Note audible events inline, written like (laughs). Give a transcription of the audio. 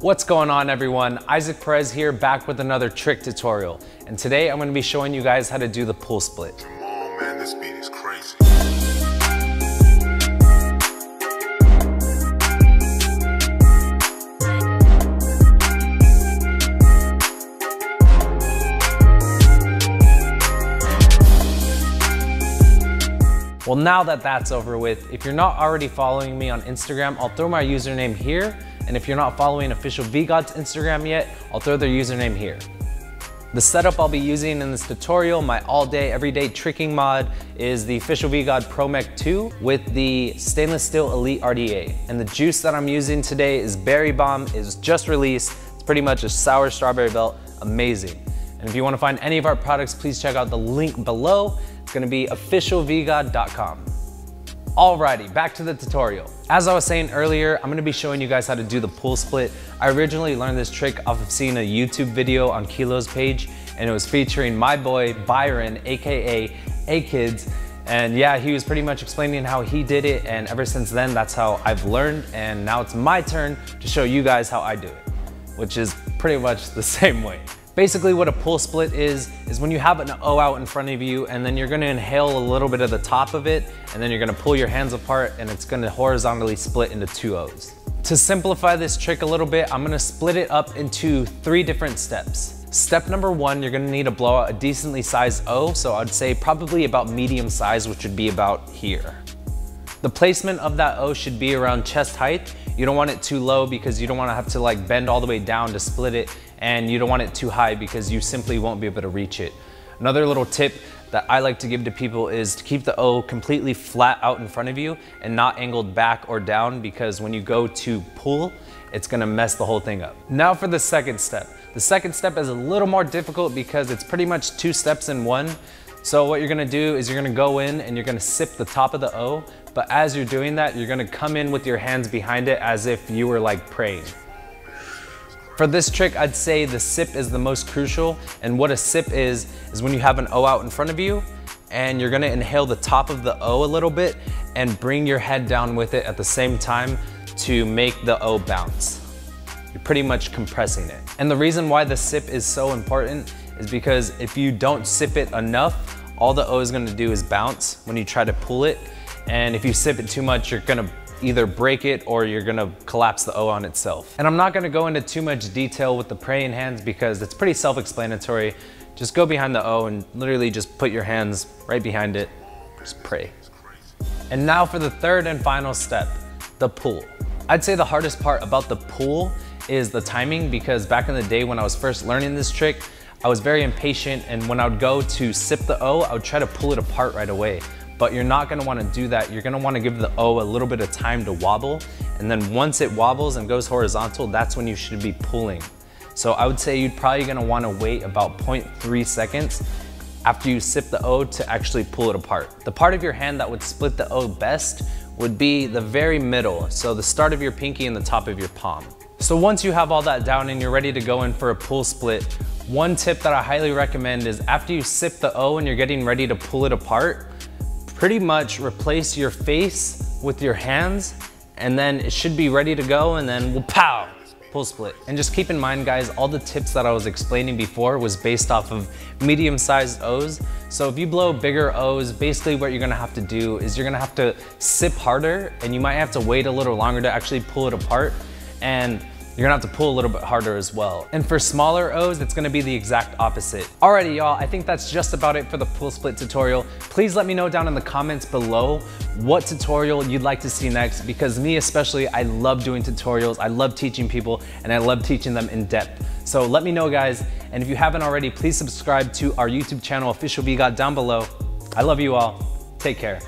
What's going on everyone? Isaac Perez here back with another trick tutorial. And today I'm gonna to be showing you guys how to do the pull split. Well, now that that's over with, if you're not already following me on Instagram, I'll throw my username here. And if you're not following Official VGods Instagram yet, I'll throw their username here. The setup I'll be using in this tutorial, my all day, everyday tricking mod, is the Official VGod Pro Mech 2 with the stainless steel Elite RDA. And the juice that I'm using today is Berry Bomb, is just released. It's pretty much a sour strawberry belt, amazing. And if you wanna find any of our products, please check out the link below. Gonna be officialvgod.com. Alrighty, back to the tutorial. As I was saying earlier, I'm gonna be showing you guys how to do the pull split. I originally learned this trick off of seeing a YouTube video on Kilo's page, and it was featuring my boy Byron, AKA A-Kids. And yeah, he was pretty much explaining how he did it, and ever since then, that's how I've learned, and now it's my turn to show you guys how I do it, which is pretty much the (laughs) same way. Basically what a pull split is, is when you have an O out in front of you and then you're gonna inhale a little bit of the top of it and then you're gonna pull your hands apart and it's gonna horizontally split into two O's. To simplify this trick a little bit, I'm gonna split it up into three different steps. Step number one, you're gonna need to blow out a decently sized O, so I'd say probably about medium size, which would be about here. The placement of that O should be around chest height. You don't want it too low because you don't wanna have to like bend all the way down to split it and you don't want it too high because you simply won't be able to reach it. Another little tip that I like to give to people is to keep the O completely flat out in front of you and not angled back or down because when you go to pull, it's gonna mess the whole thing up. Now for the second step. The second step is a little more difficult because it's pretty much two steps in one. So what you're gonna do is you're gonna go in and you're gonna sip the top of the O, but as you're doing that, you're gonna come in with your hands behind it as if you were like praying. For this trick, I'd say the sip is the most crucial. And what a sip is, is when you have an O out in front of you and you're gonna inhale the top of the O a little bit and bring your head down with it at the same time to make the O bounce. You're pretty much compressing it. And the reason why the sip is so important is because if you don't sip it enough, all the O is gonna do is bounce when you try to pull it. And if you sip it too much, you're gonna either break it or you're gonna collapse the O on itself. And I'm not gonna go into too much detail with the praying hands because it's pretty self-explanatory. Just go behind the O and literally just put your hands right behind it. Just pray. And now for the third and final step, the pull. I'd say the hardest part about the pull is the timing because back in the day when I was first learning this trick, I was very impatient and when I would go to sip the O, I would try to pull it apart right away but you're not gonna wanna do that. You're gonna wanna give the O a little bit of time to wobble. And then once it wobbles and goes horizontal, that's when you should be pulling. So I would say you're probably gonna wanna wait about 0.3 seconds after you sip the O to actually pull it apart. The part of your hand that would split the O best would be the very middle. So the start of your pinky and the top of your palm. So once you have all that down and you're ready to go in for a pull split, one tip that I highly recommend is after you sip the O and you're getting ready to pull it apart, pretty much replace your face with your hands and then it should be ready to go and then we'll pow, pull split. And just keep in mind guys, all the tips that I was explaining before was based off of medium sized O's. So if you blow bigger O's, basically what you're gonna have to do is you're gonna have to sip harder and you might have to wait a little longer to actually pull it apart. And you're gonna have to pull a little bit harder as well. And for smaller O's, it's gonna be the exact opposite. Alrighty, y'all, I think that's just about it for the pull split tutorial. Please let me know down in the comments below what tutorial you'd like to see next because me especially, I love doing tutorials, I love teaching people, and I love teaching them in depth. So let me know guys, and if you haven't already, please subscribe to our YouTube channel, Official VGod down below. I love you all, take care.